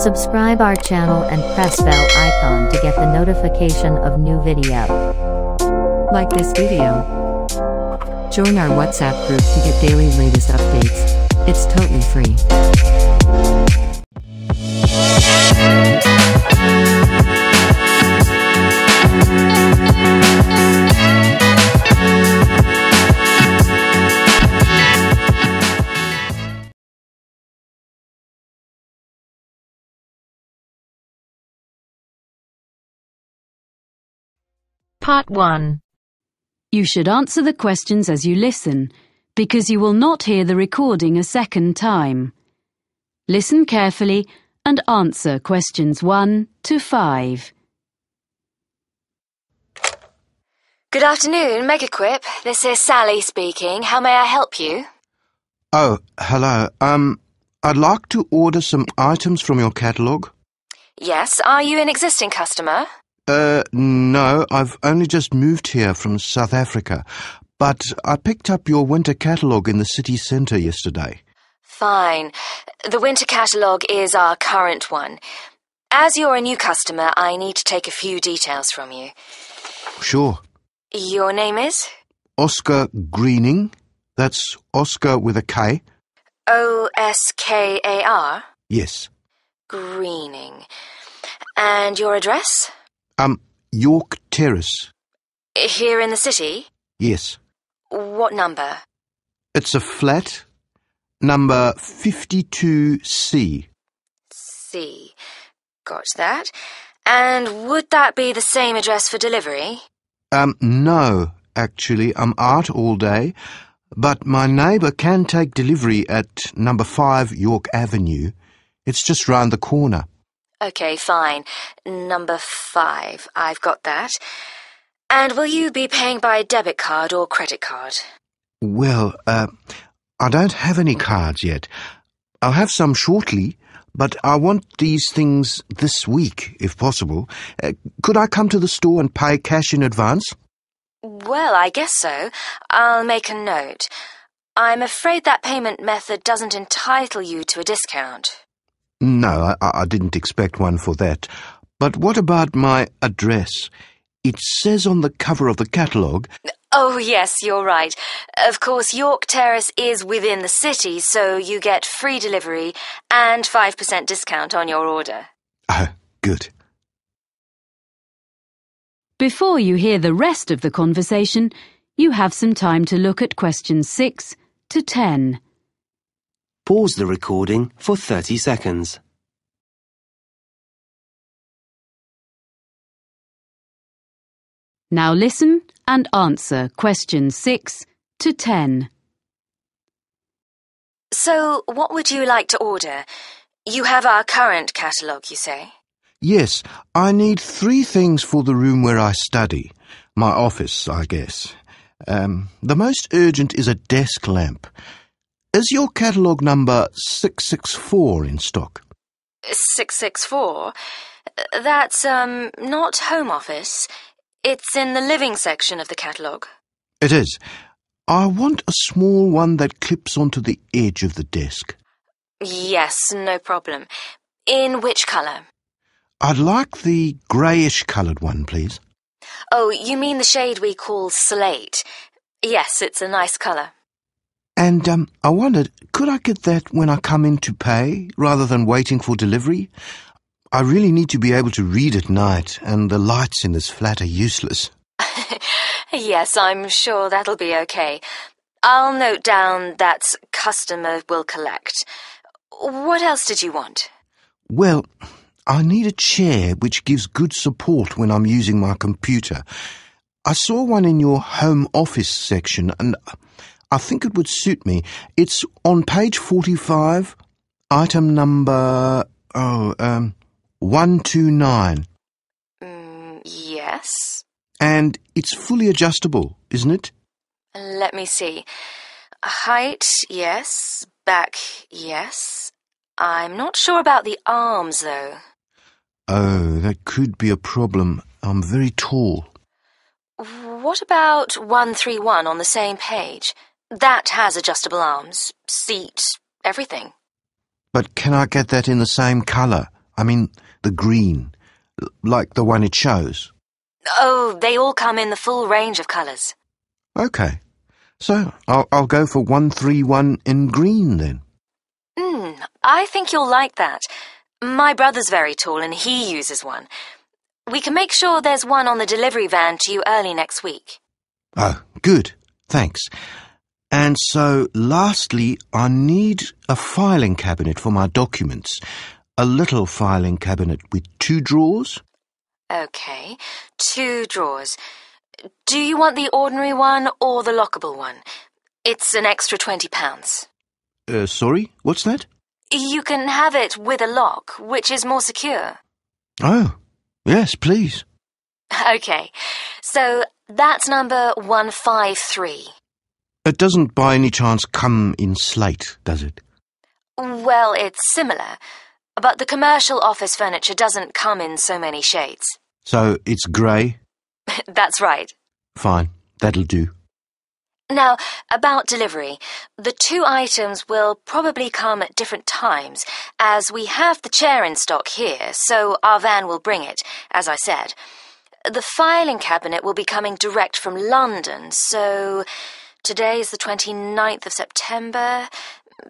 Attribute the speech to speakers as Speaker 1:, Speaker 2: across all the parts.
Speaker 1: Subscribe our channel and press bell icon to get the notification of new video.
Speaker 2: Like this video. Join our WhatsApp group to get daily latest updates. It's totally free.
Speaker 1: Part 1.
Speaker 3: You should answer the questions as you listen, because you will not hear the recording a second time. Listen carefully and answer questions 1 to 5.
Speaker 4: Good afternoon, Megaquip. This is Sally speaking. How may I help you?
Speaker 5: Oh, hello. Um, I'd like to order some items from your catalogue.
Speaker 4: Yes, are you an existing customer?
Speaker 5: Uh, no, I've only just moved here from South Africa, but I picked up your winter catalogue in the city centre yesterday.
Speaker 4: Fine. The winter catalogue is our current one. As you're a new customer, I need to take a few details from you.
Speaker 5: Sure.
Speaker 4: Your name is?
Speaker 5: Oscar Greening. That's Oscar with a K.
Speaker 4: O S K A R?
Speaker 5: Yes.
Speaker 4: Greening. And your address?
Speaker 5: Um, York Terrace.
Speaker 4: Here in the city?
Speaker 5: Yes.
Speaker 4: What number?
Speaker 5: It's a flat. Number 52C.
Speaker 4: C. Got that. And would that be the same address for delivery?
Speaker 5: Um, no, actually, I'm out all day, but my neighbour can take delivery at number 5 York Avenue. It's just round the corner.
Speaker 4: Okay, fine. Number five. I've got that. And will you be paying by debit card or credit card?
Speaker 5: Well, uh, I don't have any cards yet. I'll have some shortly, but I want these things this week, if possible. Uh, could I come to the store and pay cash in advance?
Speaker 4: Well, I guess so. I'll make a note. I'm afraid that payment method doesn't entitle you to a discount.
Speaker 5: No, I, I didn't expect one for that. But what about my address? It says on the cover of the catalogue.
Speaker 4: Oh, yes, you're right. Of course, York Terrace is within the city, so you get free delivery and 5% discount on your order.
Speaker 5: Oh, good.
Speaker 3: Before you hear the rest of the conversation, you have some time to look at questions 6 to 10.
Speaker 6: Pause the recording for 30 seconds.
Speaker 3: Now listen and answer questions 6 to 10.
Speaker 4: So, what would you like to order? You have our current catalogue, you say?
Speaker 5: Yes, I need three things for the room where I study. My office, I guess. Um, the most urgent is a desk lamp. Is your catalogue number 664 in stock?
Speaker 4: 664? That's, um, not home office. It's in the living section of the catalogue.
Speaker 5: It is. I want a small one that clips onto the edge of the desk.
Speaker 4: Yes, no problem. In which colour?
Speaker 5: I'd like the greyish coloured one, please.
Speaker 4: Oh, you mean the shade we call slate? Yes, it's a nice colour.
Speaker 5: And um, I wondered, could I get that when I come in to pay rather than waiting for delivery? I really need to be able to read at night, and the lights in this flat are useless.
Speaker 4: yes, I'm sure that'll be okay. I'll note down that customer will collect. What else did you want?
Speaker 5: Well, I need a chair which gives good support when I'm using my computer. I saw one in your home office section, and I think it would suit me. It's on page 45, item number, oh, um, 129.
Speaker 4: Mm, yes.
Speaker 5: And it's fully adjustable, isn't it?
Speaker 4: Let me see. Height, yes. Back, yes. I'm not sure about the arms, though.
Speaker 5: Oh, that could be a problem. I'm very tall.
Speaker 4: What about 131 on the same page? That has adjustable arms, seat, everything.
Speaker 5: But can I get that in the same colour? I mean, the green, like the one it shows.
Speaker 4: Oh, they all come in the full range of colours.
Speaker 5: Okay. So I'll, I'll go for 131 in green then.
Speaker 4: Hmm, I think you'll like that. My brother's very tall and he uses one. We can make sure there's one on the delivery van to you early next week.
Speaker 5: Oh, good. Thanks. And so, lastly, I need a filing cabinet for my documents. A little filing cabinet with two drawers.
Speaker 4: Okay, two drawers. Do you want the ordinary one or the lockable one? It's an extra £20.
Speaker 5: Uh, sorry, what's that?
Speaker 4: You can have it with a lock, which is more secure.
Speaker 5: Oh, yes, please.
Speaker 4: Okay, so that's number 153.
Speaker 5: It doesn't by any chance come in slate, does it?
Speaker 4: Well, it's similar, but the commercial office furniture doesn't come in so many shades.
Speaker 5: So it's grey?
Speaker 4: That's right.
Speaker 5: Fine, that'll do.
Speaker 4: Now, about delivery. The two items will probably come at different times, as we have the chair in stock here, so our van will bring it, as I said. The filing cabinet will be coming direct from London, so today is the 29th of September.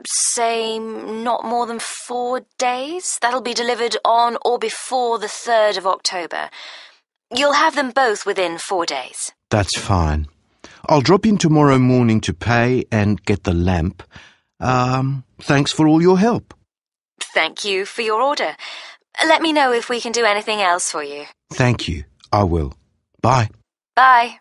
Speaker 4: Say not more than four days. That'll be delivered on or before the 3rd of October. You'll have them both within four days.
Speaker 5: That's fine. I'll drop in tomorrow morning to pay and get the lamp. Um, thanks for all your help.
Speaker 4: Thank you for your order. Let me know if we can do anything else for you.
Speaker 5: Thank you. I will. Bye.
Speaker 4: Bye.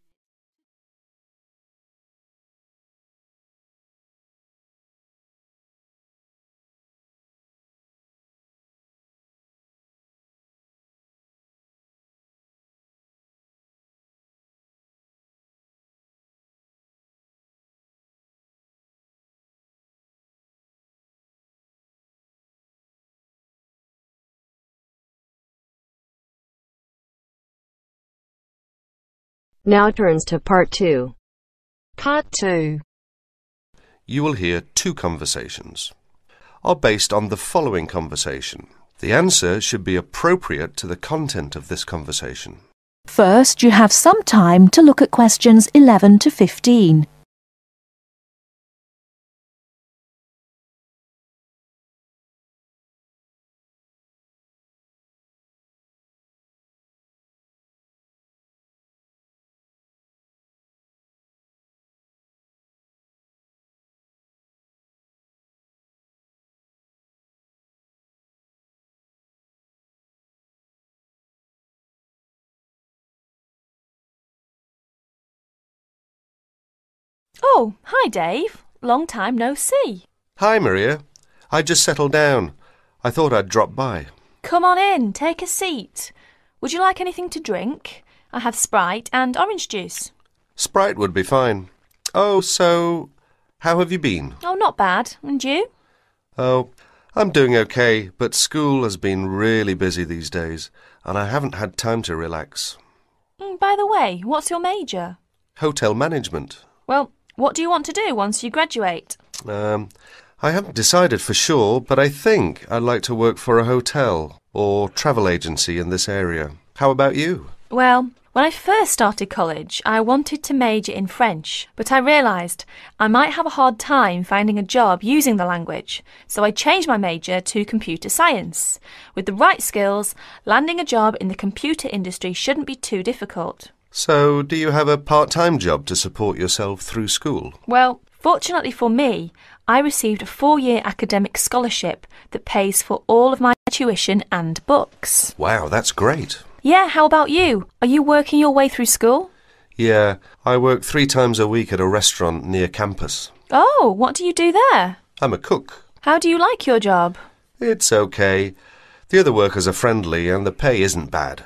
Speaker 7: Now turns to part two.
Speaker 2: Part 2.
Speaker 8: You will hear two conversations. Are based on the following conversation. The answer should be appropriate to the content of this conversation.
Speaker 9: First, you have some time to look at questions 11 to 15.
Speaker 10: Oh, hi Dave. Long time no see.
Speaker 8: Hi, Maria. I just settled down. I thought I'd drop by.
Speaker 10: Come on in, take a seat. Would you like anything to drink? I have Sprite and orange juice.
Speaker 8: Sprite would be fine. Oh, so how have you been?
Speaker 10: Oh, not bad. And you?
Speaker 8: Oh, I'm doing okay, but school has been really busy these days, and I haven't had time to relax.
Speaker 10: Mm, by the way, what's your major?
Speaker 8: Hotel management.
Speaker 10: Well, what do you want to do once you graduate?
Speaker 8: Um, I haven't decided for sure, but I think I'd like to work for a hotel or travel agency in this area. How about you?
Speaker 10: Well, when I first started college, I wanted to major in French, but I realised I might have a hard time finding a job using the language, so I changed my major to computer science. With the right skills, landing a job in the computer industry shouldn't be too difficult.
Speaker 8: So, do you have a part time job to support yourself through school?
Speaker 10: Well, fortunately for me, I received a four year academic scholarship that pays for all of my tuition and books.
Speaker 8: Wow, that's great.
Speaker 10: Yeah, how about you? Are you working your way through school?
Speaker 8: Yeah, I work three times a week at a restaurant near campus.
Speaker 10: Oh, what do you do there?
Speaker 8: I'm a cook.
Speaker 10: How do you like your job?
Speaker 8: It's okay. The other workers are friendly and the pay isn't bad.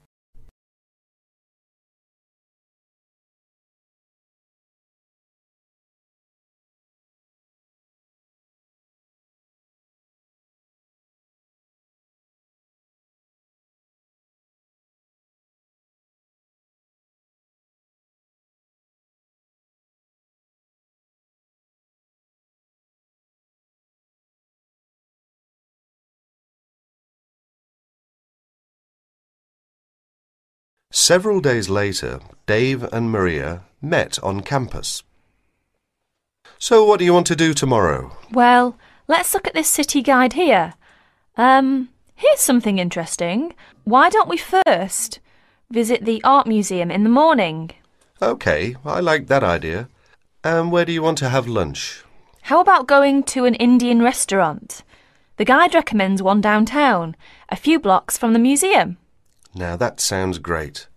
Speaker 8: Several days later, Dave and Maria met on campus. So, what do you want to do tomorrow?
Speaker 10: Well, let's look at this city guide here. Um, here's something interesting. Why don't we first visit the art museum in the morning?
Speaker 8: OK, I like that idea. And where do you want to have lunch?
Speaker 10: How about going to an Indian restaurant? The guide recommends one downtown, a few blocks from the museum.
Speaker 8: Now that sounds great.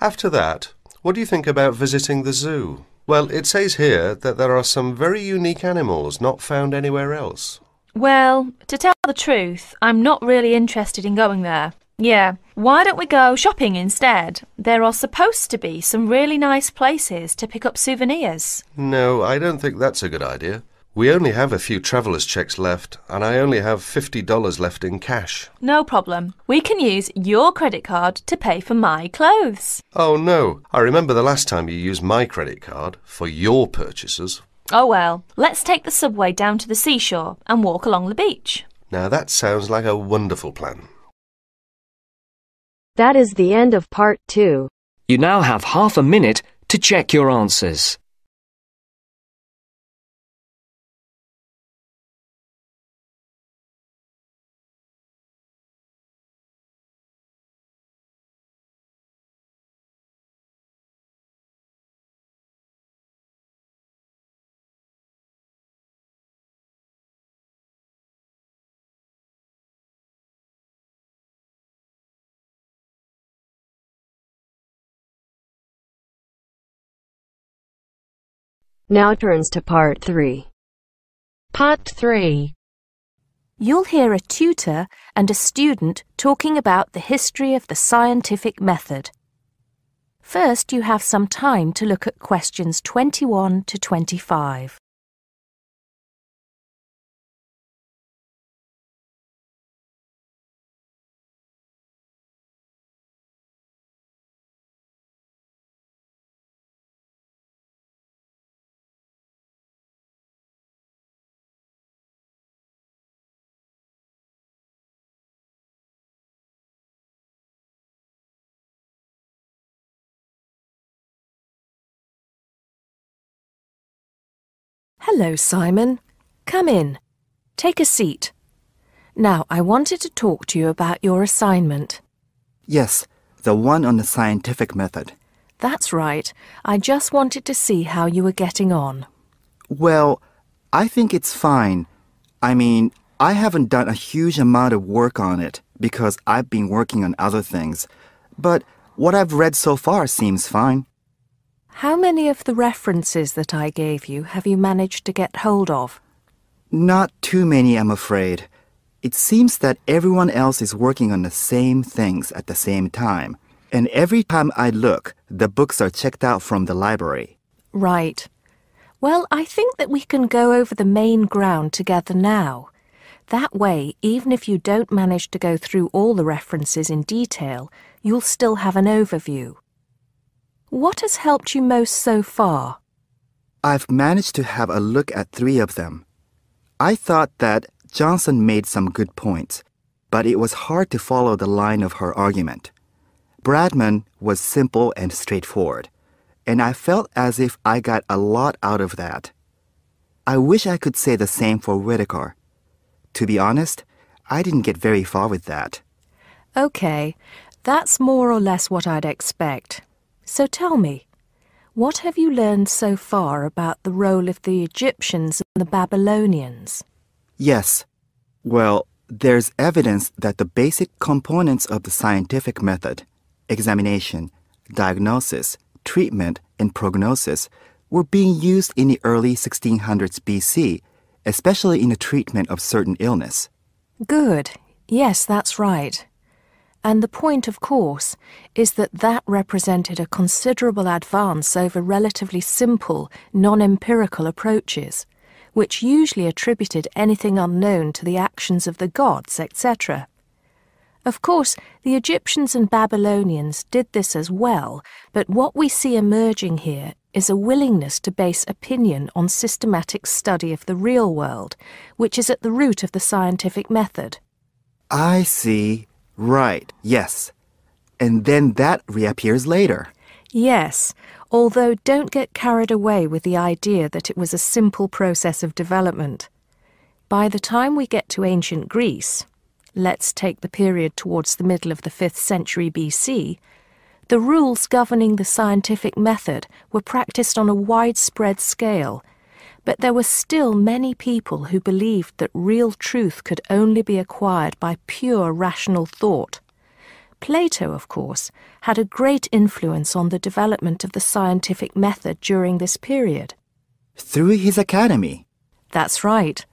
Speaker 8: After that, what do you think about visiting the zoo? Well, it says here that there are some very unique animals not found anywhere else.
Speaker 10: Well, to tell the truth, I'm not really interested in going there. Yeah, why don't we go shopping instead? There are supposed to be some really nice places to pick up souvenirs.
Speaker 8: No, I don't think that's a good idea. We only have a few traveller's checks left, and I only have $50 left in cash.
Speaker 10: No problem. We can use your credit card to pay for my clothes.
Speaker 8: Oh no, I remember the last time you used my credit card for your purchases.
Speaker 10: Oh well, let's take the subway down to the seashore and walk along the beach.
Speaker 8: Now that sounds like a wonderful plan.
Speaker 7: That is the end of part two.
Speaker 11: You now have half a minute to check your answers.
Speaker 7: Now turns to part three.
Speaker 9: Part 3 You'll hear a tutor and a student talking about the history of the scientific method. First, you have some time to look at questions 21 to 25. Hello, Simon. Come in. Take a seat. Now, I wanted to talk to you about your assignment.
Speaker 12: Yes, the one on the scientific method.
Speaker 9: That's right. I just wanted to see how you were getting on.
Speaker 12: Well, I think it's fine. I mean, I haven't done a huge amount of work on it because I've been working on other things. But what I've read so far seems fine.
Speaker 9: How many of the references that I gave you have you managed to get hold of?
Speaker 12: Not too many, I'm afraid. It seems that everyone else is working on the same things at the same time. And every time I look, the books are checked out from the library.
Speaker 9: Right. Well, I think that we can go over the main ground together now. That way, even if you don't manage to go through all the references in detail, you'll still have an overview. What has helped you most so far?
Speaker 12: I've managed to have a look at three of them. I thought that Johnson made some good points, but it was hard to follow the line of her argument. Bradman was simple and straightforward, and I felt as if I got a lot out of that. I wish I could say the same for Whitaker. To be honest, I didn't get very far with that.
Speaker 9: Okay, that's more or less what I'd expect. So tell me, what have you learned so far about the role of the Egyptians and the Babylonians?
Speaker 12: Yes. Well, there's evidence that the basic components of the scientific method examination, diagnosis, treatment, and prognosis were being used in the early 1600s BC, especially in the treatment of certain illness.
Speaker 9: Good. Yes, that's right. And the point, of course, is that that represented a considerable advance over relatively simple, non empirical approaches, which usually attributed anything unknown to the actions of the gods, etc. Of course, the Egyptians and Babylonians did this as well, but what we see emerging here is a willingness to base opinion on systematic study of the real world, which is at the root of the scientific method.
Speaker 12: I see. Right, yes. and then that reappears later.
Speaker 9: Yes, although don't get carried away with the idea that it was a simple process of development. By the time we get to ancient Greece, let's take the period towards the middle of the 5th century BC, the rules governing the scientific method were practiced on a widespread scale, but there were still many people who believed that real truth could only be acquired by pure rational thought. Plato, of course, had a great influence on the development of the scientific method during this period.
Speaker 12: Through his academy.
Speaker 9: That's right.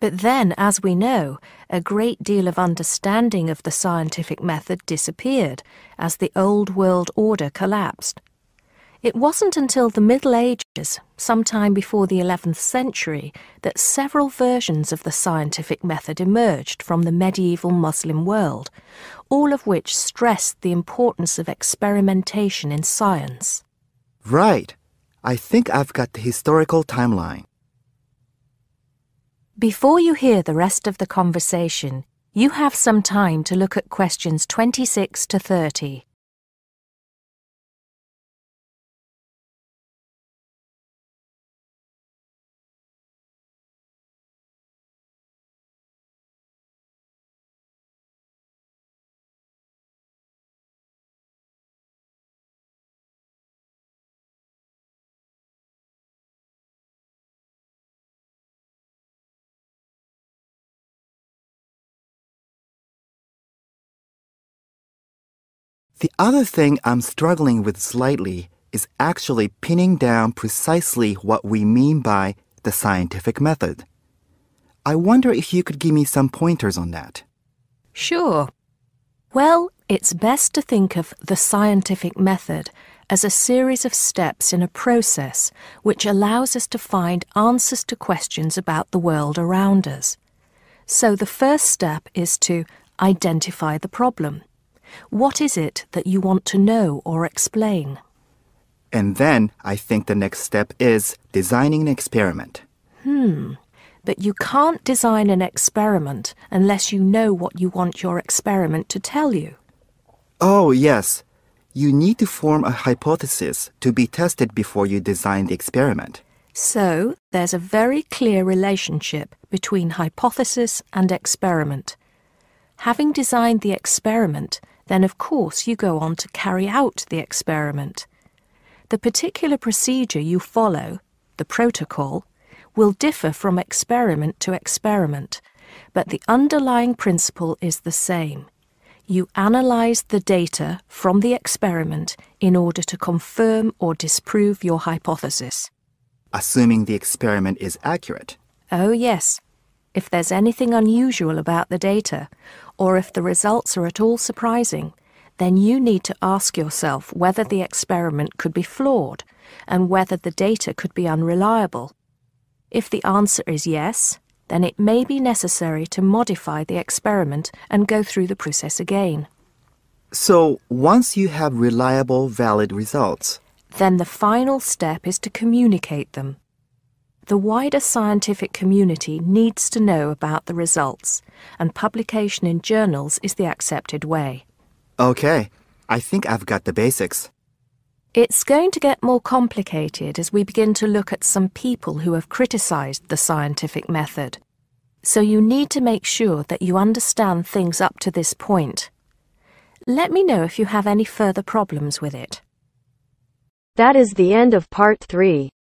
Speaker 9: But then, as we know, a great deal of understanding of the scientific method disappeared as the old world order collapsed. It wasn't until the Middle Ages, sometime before the 11th century, that several versions of the scientific method emerged from the medieval Muslim world, all of which stressed the importance of experimentation in science.
Speaker 12: Right. I think I've got the historical timeline.
Speaker 9: Before you hear the rest of the conversation, you have some time to look at questions 26 to 30.
Speaker 12: The other thing I'm struggling with slightly is actually pinning down precisely what we mean by the scientific method. I wonder if you could give me some pointers on that.
Speaker 9: Sure. Well, it's best to think of the scientific method as a series of steps in a process which allows us to find answers to questions about the world around us. So the first step is to identify the problem. What is it that you want to know or explain?
Speaker 12: And then I think the next step is designing an experiment.
Speaker 9: Hmm. But you can't design an experiment unless you know what you want your experiment to tell you.
Speaker 12: Oh, yes. You need to form a hypothesis to be tested before you design the experiment.
Speaker 9: So, there's a very clear relationship between hypothesis and experiment. Having designed the experiment, then of course you go on to carry out the experiment. The particular procedure you follow, the protocol, will differ from experiment to experiment, but the underlying principle is the same. You analyze the data from the experiment in order to confirm or disprove your hypothesis.
Speaker 12: Assuming the experiment is accurate.
Speaker 9: Oh, yes. If there's anything unusual about the data, or if the results are at all surprising, then you need to ask yourself whether the experiment could be flawed and whether the data could be unreliable. If the answer is yes, then it may be necessary to modify the experiment and go through the process again.
Speaker 12: So, once you have reliable, valid results,
Speaker 9: then the final step is to communicate them. The wider scientific community needs to know about the results, and publication in journals is the accepted way.
Speaker 12: Okay, I think I've got the basics.
Speaker 9: It's going to get more complicated as we begin to look at some people who have criticized the scientific method. So you need to make sure that you understand things up to this point. Let me know if you have any further problems with it.
Speaker 7: That is the end of part three.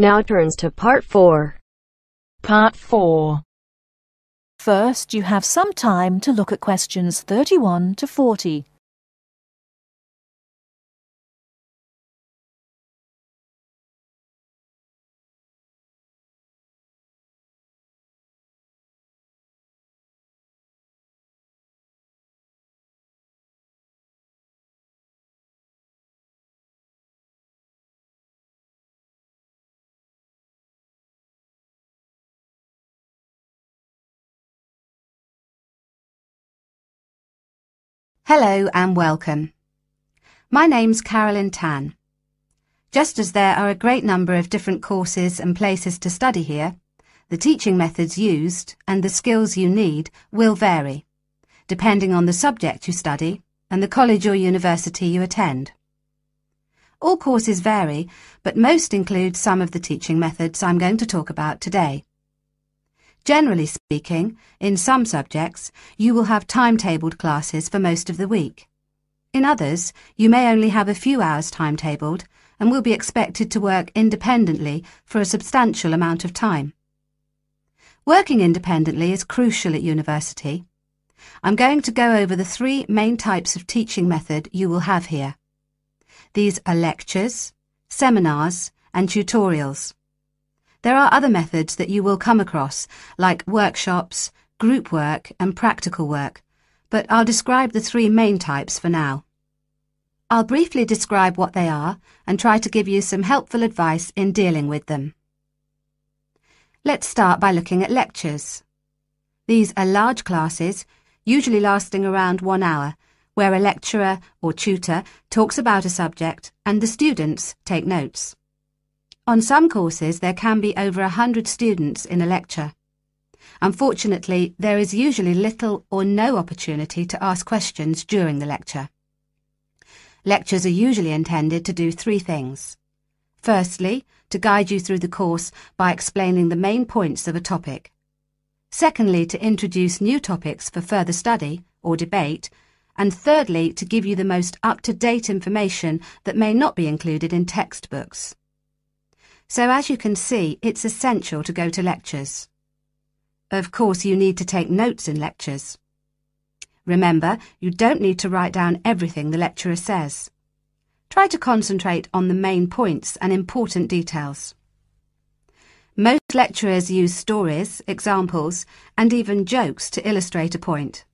Speaker 7: Now turns to part four.
Speaker 13: Part 4. First, you have some time to look at questions 31 to 40.
Speaker 14: Hello and welcome. My name's Carolyn Tan. Just as there are a great number of different courses and places to study here, the teaching methods used and the skills you need will vary, depending on the subject you study and the college or university you attend. All courses vary, but most include some of the teaching methods I'm going to talk about today. Generally speaking, in some subjects, you will have timetabled classes for most of the week. In others, you may only have a few hours timetabled and will be expected to work independently for a substantial amount of time. Working independently is crucial at university. I'm going to go over the three main types of teaching method you will have here. These are lectures, seminars, and tutorials. There are other methods that you will come across, like workshops, group work, and practical work, but I'll describe the three main types for now. I'll briefly describe what they are and try to give you some helpful advice in dealing with them. Let's start by looking at lectures. These are large classes, usually lasting around one hour, where a lecturer or tutor talks about a subject and the students take notes. On some courses, there can be over a hundred students in a lecture. Unfortunately, there is usually little or no opportunity to ask questions during the lecture. Lectures are usually intended to do three things. Firstly, to guide you through the course by explaining the main points of a topic. Secondly, to introduce new topics for further study or debate. And thirdly, to give you the most up-to-date information that may not be included in textbooks. So as you can see, it's essential to go to lectures. Of course, you need to take notes in lectures. Remember, you don't need to write down everything the lecturer says. Try to concentrate on the main points and important details. Most lecturers use stories, examples, and even jokes to illustrate a point.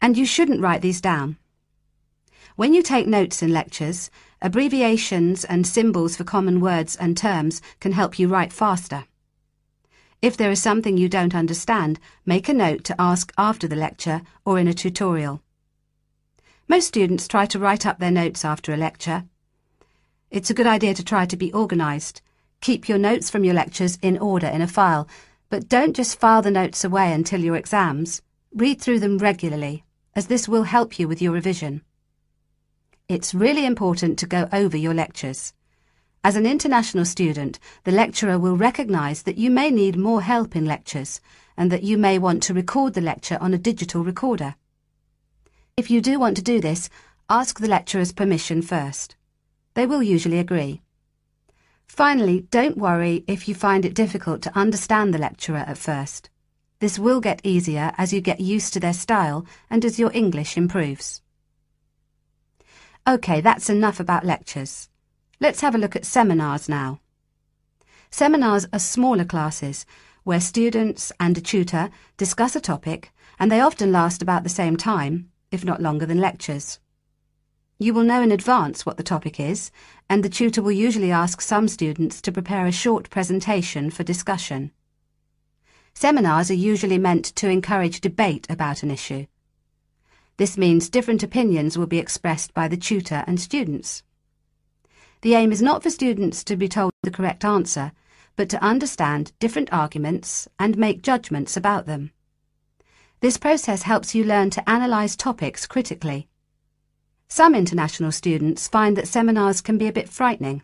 Speaker 14: And you shouldn't write these down. When you take notes in lectures, abbreviations and symbols for common words and terms can help you write faster. If there is something you don't understand, make a note to ask after the lecture or in a tutorial. Most students try to write up their notes after a lecture, it's a good idea to try to be organised. Keep your notes from your lectures in order in a file, but don't just file the notes away until your exams. Read through them regularly, as this will help you with your revision. It's really important to go over your lectures. As an international student, the lecturer will recognise that you may need more help in lectures and that you may want to record the lecture on a digital recorder. If you do want to do this, ask the lecturer's permission first. They will usually agree. Finally, don't worry if you find it difficult to understand the lecturer at first. This will get easier as you get used to their style and as your English improves. OK, that's enough about lectures. Let's have a look at seminars now. Seminars are smaller classes where students and a tutor discuss a topic and they often last about the same time, if not longer than lectures. You will know in advance what the topic is, and the tutor will usually ask some students to prepare a short presentation for discussion. Seminars are usually meant to encourage debate about an issue. This means different opinions will be expressed by the tutor and students. The aim is not for students to be told the correct answer, but to understand different arguments and make judgments about them. This process helps you learn to analyse topics critically. Some international students find that seminars can be a bit frightening,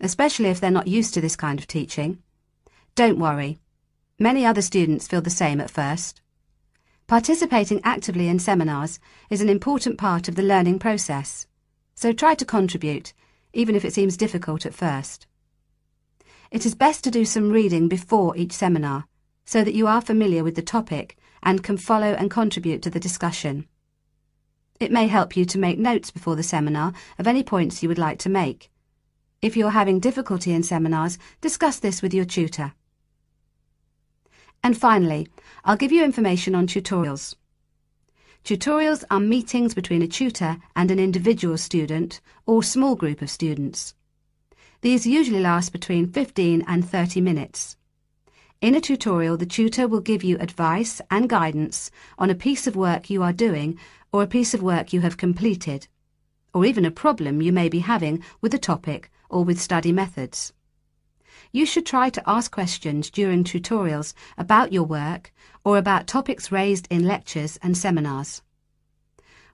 Speaker 14: especially if they're not used to this kind of teaching. Don't worry. Many other students feel the same at first. Participating actively in seminars is an important part of the learning process, so try to contribute, even if it seems difficult at first. It is best to do some reading before each seminar, so that you are familiar with the topic and can follow and contribute to the discussion. It may help you to make notes before the seminar of any points you would like to make. If you're having difficulty in seminars, discuss this with your tutor. And finally, I'll give you information on tutorials. Tutorials are meetings between a tutor and an individual student or small group of students. These usually last between 15 and 30 minutes. In a tutorial, the tutor will give you advice and guidance on a piece of work you are doing or a piece of work you have completed, or even a problem you may be having with a topic or with study methods. You should try to ask questions during tutorials about your work or about topics raised in lectures and seminars.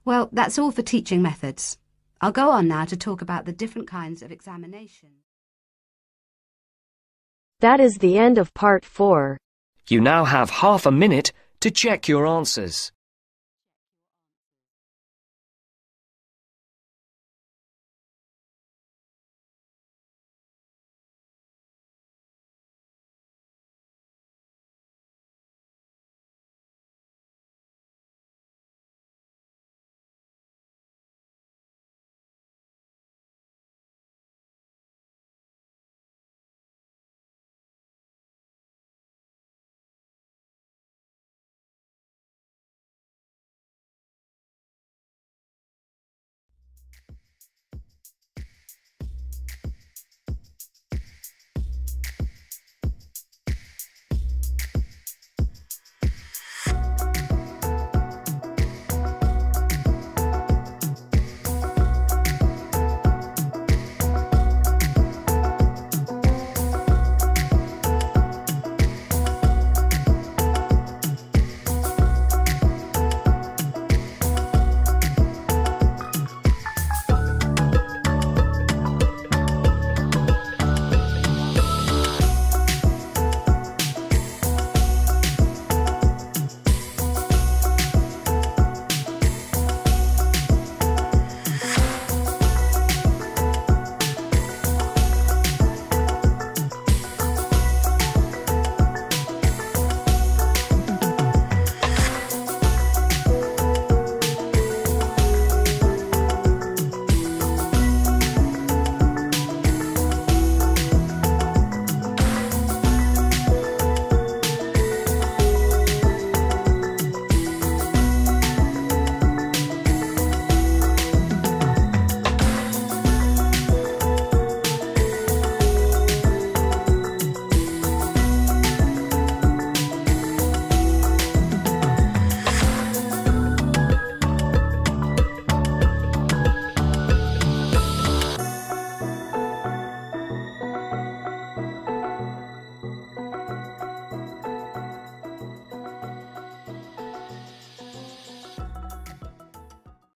Speaker 14: Well, that's all for teaching methods. I'll go on now to talk about the different kinds of examination.
Speaker 7: That is the end of part 4.
Speaker 11: You now have half a minute to check your answers.